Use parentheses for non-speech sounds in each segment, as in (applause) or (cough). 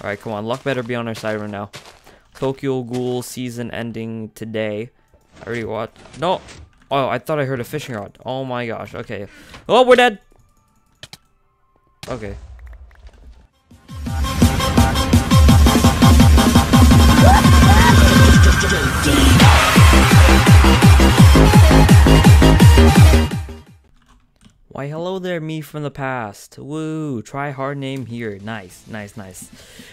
Alright, come on. Luck better be on our side right now. Tokyo Ghoul season ending today. I already watched. No! Oh, I thought I heard a fishing rod. Oh my gosh. Okay. Oh, we're dead! Okay. (laughs) Why, hello there, me from the past. Woo, try hard name here. Nice, nice, nice.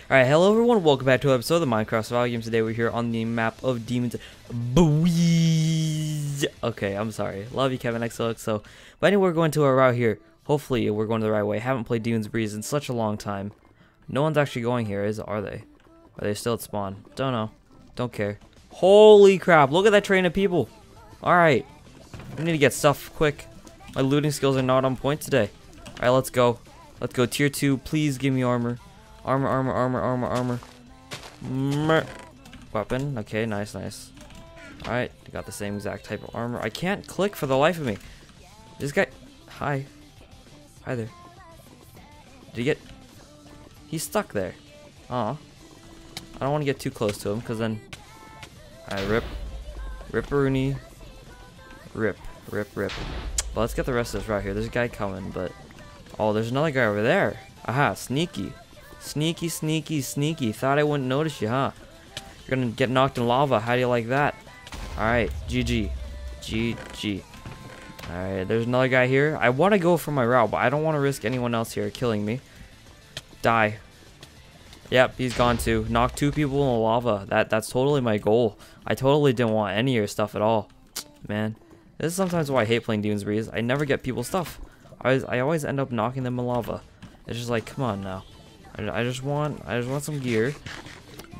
Alright, hello everyone, welcome back to another episode of Minecraft Games. Today we're here on the map of Demons. Bwee. Okay, I'm sorry. Love you, Kevin XOXO. But anyway, we're going to our route here. Hopefully, we're going the right way. Haven't played Demon's Breeze in such a long time. No one's actually going here, is are they? Are they still at spawn? Don't know. Don't care. Holy crap, look at that train of people. Alright. We need to get stuff quick. My looting skills are not on point today. Alright, let's go. Let's go. Tier 2, please give me armor. Armor, armor, armor, armor, armor. Mer Weapon. Okay, nice, nice. Alright, got the same exact type of armor. I can't click for the life of me. This guy... Hi. Hi there. Did he get... He's stuck there. Aw. I don't want to get too close to him, because then... Alright, rip. Ripperoonie. Rip. Rip, rip. But let's get the rest of this right here. There's a guy coming, but... Oh, there's another guy over there. Aha, sneaky. Sneaky, sneaky, sneaky. Thought I wouldn't notice you, huh? You're gonna get knocked in lava. How do you like that? Alright, GG. GG. Alright, there's another guy here. I want to go for my route, but I don't want to risk anyone else here killing me. Die. Yep, he's gone too. Knock two people in the lava. That That's totally my goal. I totally didn't want any of your stuff at all. Man. This is sometimes why I hate playing Demon's Breeze. I never get people's stuff. I always, I always end up knocking them in lava. It's just like, come on now. I, I just want, I just want some gear.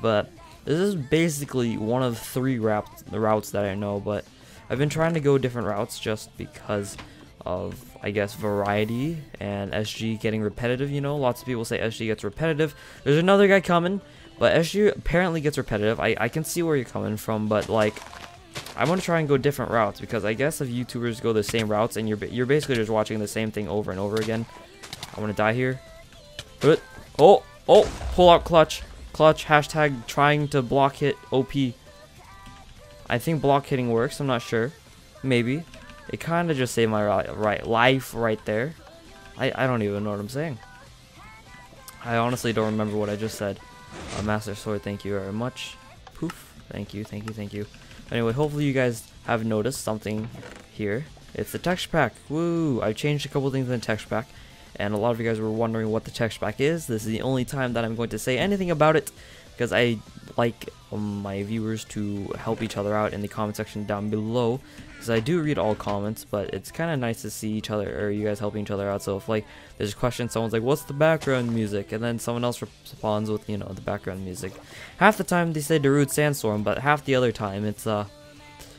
But this is basically one of three routes, the routes that I know. But I've been trying to go different routes just because of, I guess, variety and SG getting repetitive. You know, lots of people say SG gets repetitive. There's another guy coming, but SG apparently gets repetitive. I, I can see where you're coming from, but like I want to try and go different routes because I guess if YouTubers go the same routes and you're you're basically just watching the same thing over and over again. I want to die here. Oh oh pull out clutch clutch hashtag trying to block hit OP. I think block hitting works. I'm not sure. Maybe. It kind of just saved my right life right there. I I don't even know what I'm saying. I honestly don't remember what I just said. Uh, Master Sword, thank you very much. Poof. Thank you, thank you, thank you. Anyway, hopefully you guys have noticed something here. It's the texture pack. Woo! I've changed a couple things in the texture pack. And a lot of you guys were wondering what the texture pack is. This is the only time that I'm going to say anything about it. Because I like my viewers to help each other out in the comment section down below. Because I do read all comments, but it's kind of nice to see each other, or you guys helping each other out. So if like there's a question, someone's like, what's the background music? And then someone else responds with, you know, the background music. Half the time they say Darude Sandstorm, but half the other time it's, uh,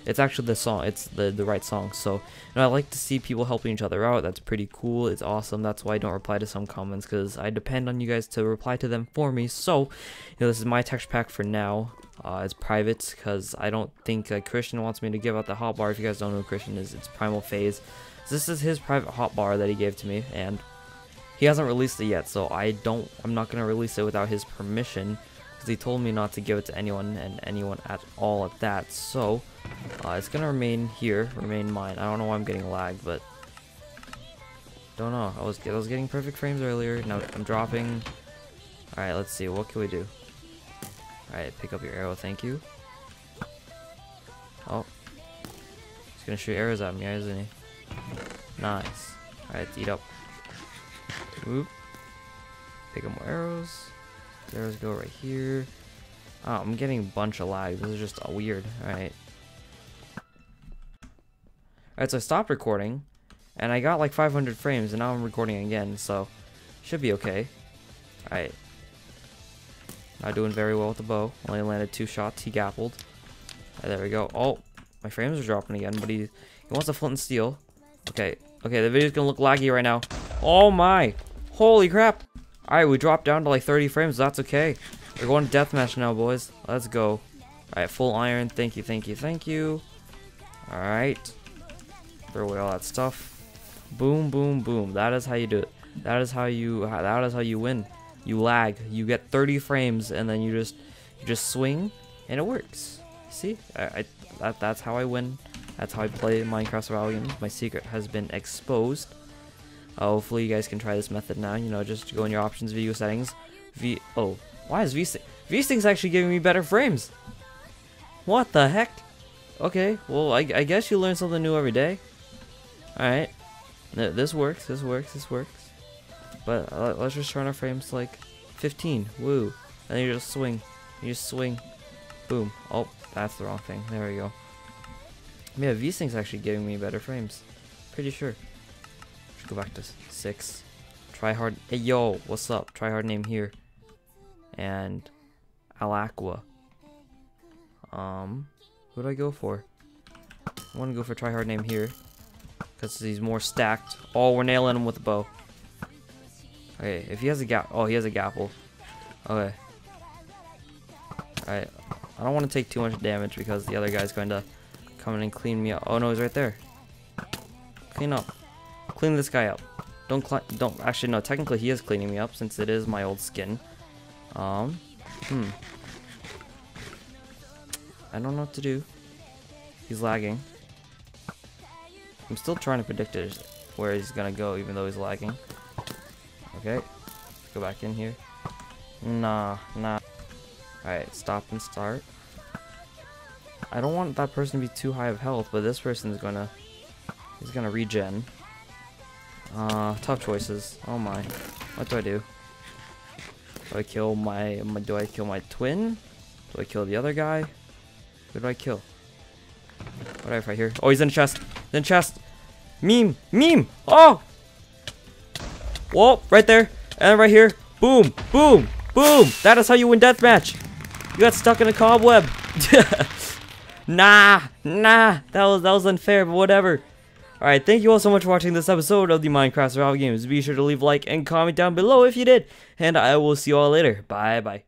it's actually the song it's the the right song so you know, i like to see people helping each other out that's pretty cool it's awesome that's why i don't reply to some comments because i depend on you guys to reply to them for me so you know this is my text pack for now uh, it's private because i don't think uh, christian wants me to give out the hotbar if you guys don't know christian is it's primal phase this is his private hotbar that he gave to me and he hasn't released it yet so i don't i'm not going to release it without his permission because he told me not to give it to anyone and anyone at all at that so uh, it's gonna remain here, remain mine. I don't know why I'm getting lagged, but don't know. I was I was getting perfect frames earlier. Now I'm dropping. All right, let's see. What can we do? All right, pick up your arrow. Thank you. Oh, he's gonna shoot arrows at me, isn't he? Nice. All right, eat up. Whoop. Pick up more arrows. Arrows go right here. Oh, I'm getting a bunch of lag. This is just weird. Alright. Alright, so I stopped recording, and I got like 500 frames, and now I'm recording again, so should be okay. Alright. Not doing very well with the bow. Only landed two shots. He gappled. Right, there we go. Oh, my frames are dropping again, but he, he wants a flint and steel. Okay, okay, the video's gonna look laggy right now. Oh my! Holy crap! Alright, we dropped down to like 30 frames. That's okay. We're going to deathmatch now, boys. Let's go. Alright, full iron. Thank you, thank you, thank you. Alright. Throw away all that stuff. Boom, boom, boom. That is how you do it. That is how you that is how you win. You lag. You get 30 frames, and then you just you just swing, and it works. See, I, I that, that's how I win. That's how I play Minecraft survival games. My secret has been exposed. Uh, hopefully you guys can try this method now. You know, just go in your options, video settings. V oh, why is V V-Sync's actually giving me better frames? What the heck? Okay, well I, I guess you learn something new every day. All right, this works. This works. This works. But uh, let's just turn our frames like 15. Woo. And then you just swing. You just swing. Boom. Oh, that's the wrong thing. There we go. Yeah, V-Sync's actually giving me better frames. Pretty sure. Let's go back to 6. Try hard. Hey, yo, what's up? Try hard name here. And Alaqua. Um, who do I go for? I want to go for try hard name here. Because he's more stacked. Oh, we're nailing him with the bow. Okay, if he has a gap. Oh, he has a gapple. Okay. Alright. I don't want to take too much damage because the other guy's going to come in and clean me up. Oh no, he's right there. Clean up. Clean this guy up. Don't. Don't actually no. Technically, he is cleaning me up since it is my old skin. Um. Hmm. I don't know what to do. He's lagging. I'm still trying to predict where he's gonna go, even though he's lagging. Okay. Let's go back in here. Nah, nah. Alright, stop and start. I don't want that person to be too high of health, but this person is gonna... He's gonna regen. Uh, tough choices. Oh my. What do I do? Do I kill my, my do I kill my twin? Do I kill the other guy? Who do I kill? What do I fight here? Oh, he's in chest. He's in chest. Meme. Meme. Oh! Whoa, right there. And right here. Boom. Boom. Boom. That is how you win deathmatch. You got stuck in a cobweb. (laughs) nah. Nah. That was, that was unfair, but whatever. Alright, thank you all so much for watching this episode of the Minecraft Survival Games. Be sure to leave a like and comment down below if you did. And I will see you all later. Bye bye.